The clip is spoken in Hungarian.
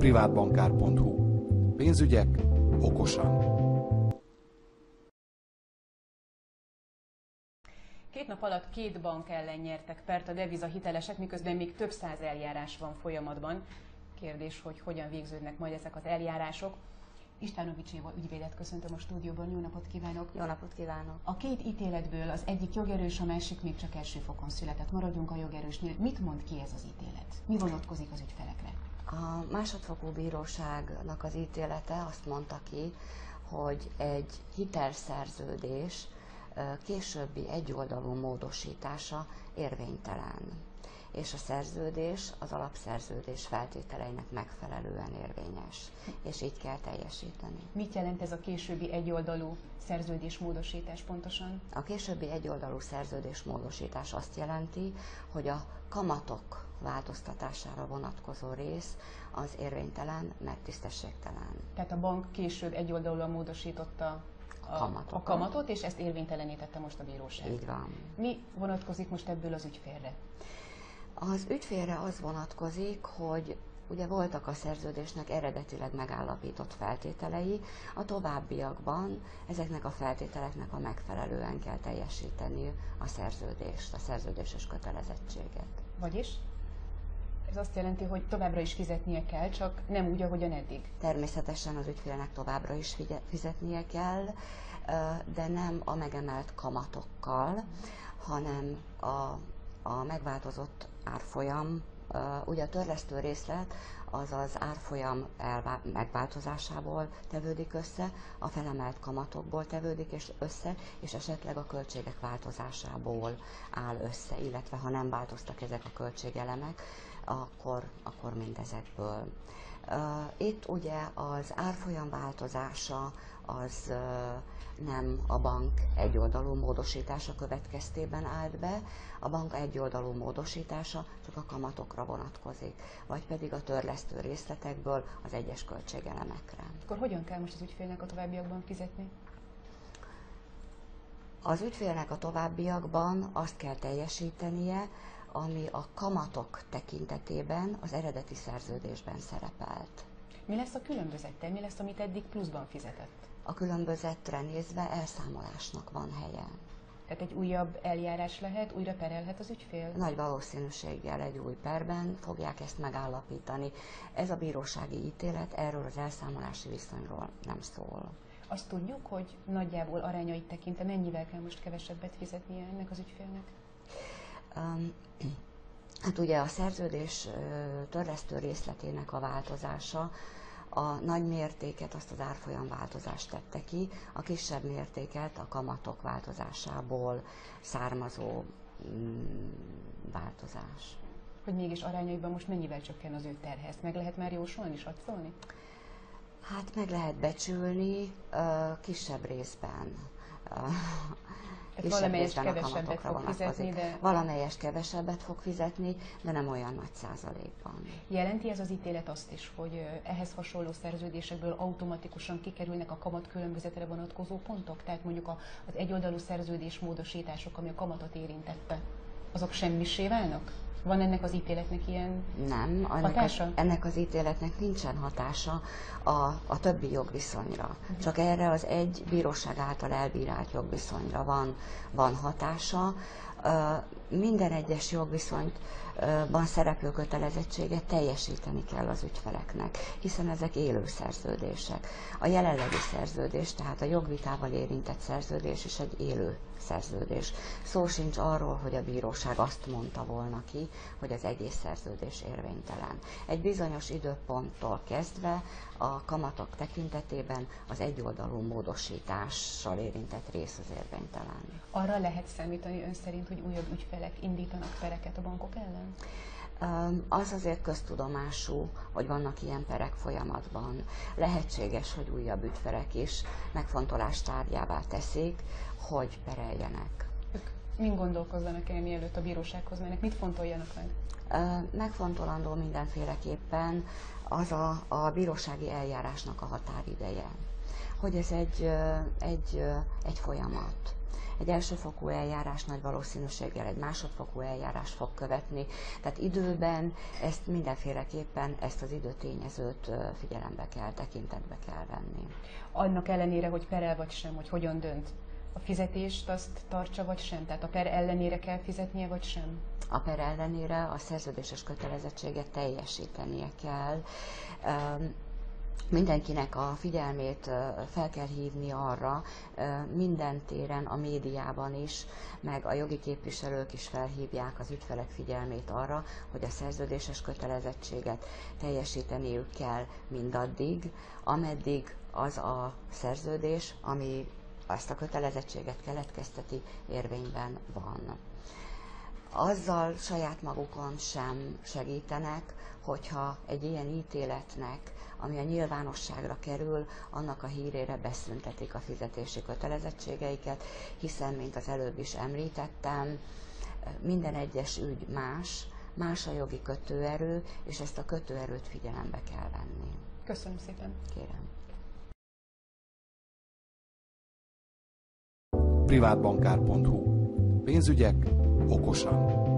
privátbankár.hu Pénzügyek okosan. Két nap alatt két bank ellen nyertek pert a deviza hitelesek, miközben még több száz eljárás van folyamatban. Kérdés, hogy hogyan végződnek majd ezek az eljárások. Istánovics Éva ügyvédet köszöntöm a stúdióban. Jó napot kívánok! Jó napot kívánok! A két ítéletből az egyik jogerős, a másik még csak első fokon született. Maradjunk a jogerősnél. Mit mond ki ez az ítélet? Mi vonatkozik az ügyfelekre? A másodfokú bíróságnak az ítélete azt mondta ki, hogy egy hitelszerződés későbbi egyoldalú módosítása érvénytelen és a szerződés az alapszerződés feltételeinek megfelelően érvényes, és így kell teljesíteni. Mit jelent ez a későbbi egyoldalú szerződésmódosítás pontosan? A későbbi egyoldalú szerződésmódosítás azt jelenti, hogy a kamatok változtatására vonatkozó rész az érvénytelen, mert tisztességtelen. Tehát a bank később egyoldalúan módosította a, kamatot. a kamatot, és ezt érvénytelenítette most a bíróság. Így van. Mi vonatkozik most ebből az ügyfélre? Az ügyfélre az vonatkozik, hogy ugye voltak a szerződésnek eredetileg megállapított feltételei, a továbbiakban ezeknek a feltételeknek a megfelelően kell teljesíteni a szerződést, a szerződéses kötelezettséget. Vagyis? Ez azt jelenti, hogy továbbra is fizetnie kell, csak nem úgy, ahogyan eddig. Természetesen az ügyfélnek továbbra is fizetnie kell, de nem a megemelt kamatokkal, hanem a, a megváltozott árfolyam, ugye a törlesztő részlet az az árfolyam elvá- megváltozásából tevődik össze, a felemelt kamatokból tevődik és össze, és esetleg a költségek változásából áll össze, illetve ha nem változtak ezek a költségelemek, akkor, akkor mindezekből. Itt ugye az árfolyam változása az nem a bank egyoldalú módosítása következtében állt be, a bank egyoldalú módosítása csak a kamatokra vonatkozik, vagy pedig a törlesztő részletekből az egyes költségelemekre. Akkor hogyan kell most az ügyfélnek a továbbiakban fizetni? Az ügyfélnek a továbbiakban azt kell teljesítenie, ami a kamatok tekintetében az eredeti szerződésben szerepelt. Mi lesz a különbözettel? Mi lesz, amit eddig pluszban fizetett? A különbözetre nézve elszámolásnak van helye. Tehát egy újabb eljárás lehet, újra perelhet az ügyfél? Nagy valószínűséggel egy új perben fogják ezt megállapítani. Ez a bírósági ítélet erről az elszámolási viszonyról nem szól. Azt tudjuk, hogy nagyjából arányait tekintve mennyivel kell most kevesebbet fizetnie ennek az ügyfélnek? Um, hát ugye a szerződés törlesztő részletének a változása a nagy mértéket azt az árfolyam változást tette ki, a kisebb mértéket a kamatok változásából származó mm, változás. Hogy mégis arányaiban most mennyivel csökken az ő terhe? Ezt meg lehet már jósolni, satszolni? Hát meg lehet becsülni kisebb részben valamelyes kevesebbet fog fizetni, de... Valamelyes kevesebbet fog fizetni, de nem olyan nagy százalékban. Jelenti ez az ítélet azt is, hogy ehhez hasonló szerződésekből automatikusan kikerülnek a kamat különbözetre vonatkozó pontok? Tehát mondjuk az egyoldalú szerződés módosítások, ami a kamatot érintette, azok semmisé válnak? Van ennek az ítéletnek ilyen Nem, ennek, hatása? A, ennek az ítéletnek nincsen hatása a, a többi jogviszonyra. Uh-huh. Csak erre az egy bíróság által elbírált jogviszonyra van, van hatása. Minden egyes jogviszonyt ban szereplő kötelezettséget teljesíteni kell az ügyfeleknek, hiszen ezek élő szerződések. A jelenlegi szerződés, tehát a jogvitával érintett szerződés is egy élő szerződés. Szó sincs arról, hogy a bíróság azt mondta volna ki, hogy az egész szerződés érvénytelen. Egy bizonyos időponttól kezdve a kamatok tekintetében az egyoldalú módosítással érintett rész az érvénytelen. Arra lehet számítani ön szerint, hogy újabb ügyfelek indítanak pereket a bankok ellen? Az azért köztudomású, hogy vannak ilyen perek folyamatban. Lehetséges, hogy újabb ügyfelek is megfontolás tárgyává teszik, hogy pereljenek. Ők mind gondolkozzanak el, mielőtt a bírósághoz mennek? Mit fontoljanak meg? Megfontolandó mindenféleképpen az a, a bírósági eljárásnak a határideje. Hogy ez egy, egy, egy folyamat. Egy elsőfokú eljárás nagy valószínűséggel egy másodfokú eljárás fog követni. Tehát időben ezt mindenféleképpen, ezt az időtényezőt figyelembe kell, tekintetbe kell venni. Annak ellenére, hogy perel vagy sem, hogy hogyan dönt? A fizetést azt tartsa vagy sem? Tehát a per ellenére kell fizetnie vagy sem? A per ellenére a szerződéses kötelezettséget teljesítenie kell mindenkinek a figyelmét fel kell hívni arra, minden téren, a médiában is, meg a jogi képviselők is felhívják az ügyfelek figyelmét arra, hogy a szerződéses kötelezettséget teljesíteniük kell mindaddig, ameddig az a szerződés, ami azt a kötelezettséget keletkezteti, érvényben van. Azzal saját magukon sem segítenek, hogyha egy ilyen ítéletnek ami a nyilvánosságra kerül, annak a hírére beszüntetik a fizetési kötelezettségeiket, hiszen, mint az előbb is említettem, minden egyes ügy más, más a jogi kötőerő, és ezt a kötőerőt figyelembe kell venni. Köszönöm szépen. Kérem. privátbankár.hu Pénzügyek okosan.